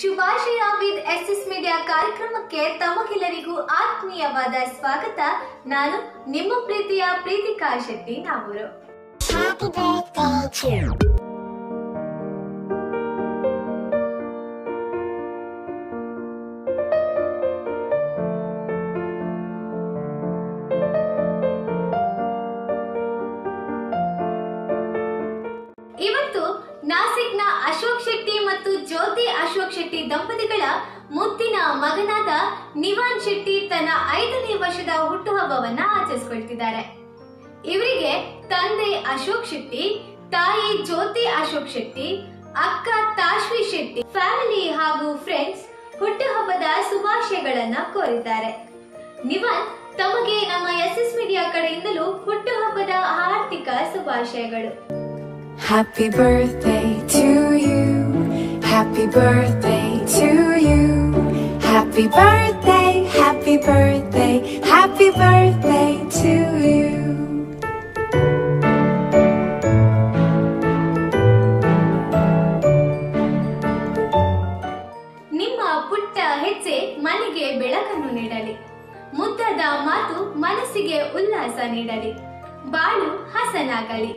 ಶುಭಾಶಯ with S S media ಕಾರ್ಯಕ್ರಮಕ್ಕೆ ತಮಗೆಲ್ಲರಿಗೂ ಆತ್ಮೀಯವಾದ ಸ್ವಾಗತ. ನಾನು ನಿಮ್ಮ ಪ್ರೀತಿಯ ಪ್ರೀತಿಕಾ ಶೆಟ್ಟಿ ನಾವೂರು. ಇವತ್ತು ನಾಸಿಕ್ನ ಅಶೋಕ್ ಶೆಟ್ಟಿ ಮತ್ತು ಜ್ಯೋತಿ ಅಶೋಕ್ ಶೆಟ್ಟಿ ದಂಪತಿಗಳ ಮುತ್ತಿನ ಮಗನಾದ ನಿವಾನ್ ಶೆಟ್ಟಿ ತನ್ನ ಐದನೇ ವರ್ಷದ ಹುಟ್ಟುಹಬ್ಬವನ್ನ ಆಚರಿಸಿಕೊಳ್ತಿದ್ದಾರೆ. ಇವರಿಗೆ ತಂದೆ ಅಶೋಕ್ ಶೆಟ್ಟಿ, ತಾಯಿ ಜ್ಯೋತಿ ಅಶೋಕ್ ಶೆಟ್ಟಿ, ಅಕ್ಕ ತಾಶ್ವಿ ಶೆಟ್ಟಿ, ಫ್ಯಾಮಿಲಿ ಹಾಗೂ ಫ್ರೆಂಡ್ಸ್ ಹುಟ್ಟುಹಬ್ಬದ ಶುಭಾಶಯಗಳನ್ನ ಕೋರಿದ್ದಾರೆ. ನಿವಾನ್ ತಮಗೆ ನಮ್ಮ ಎಸ್ ಎಸ್ ಮೀಡಿಯಾ ಕಡೆಯಿಂದಲೂ ಹುಟ್ಟುಹಬ್ಬದ ಆರ್ಥಿಕ ಶುಭಾಶಯಗಳು. Happy birthday to you. Happy birthday to you. Happy birthday, happy birthday, happy birthday to you. ನಿಮ್ಮ ಪುಟ್ಟ ಹೆಜ್ಜೆ ಮನೆಗೆ ಬೆಳಕನ್ನು ನೀಡಲಿ ಮುದ್ದದ ಮಾತು ಮನಸ್ಸಿಗೆ ಉಲ್ಲಾಸ ನೀಡಲಿ ಬಾಳು ಹಸನಾಗಲಿ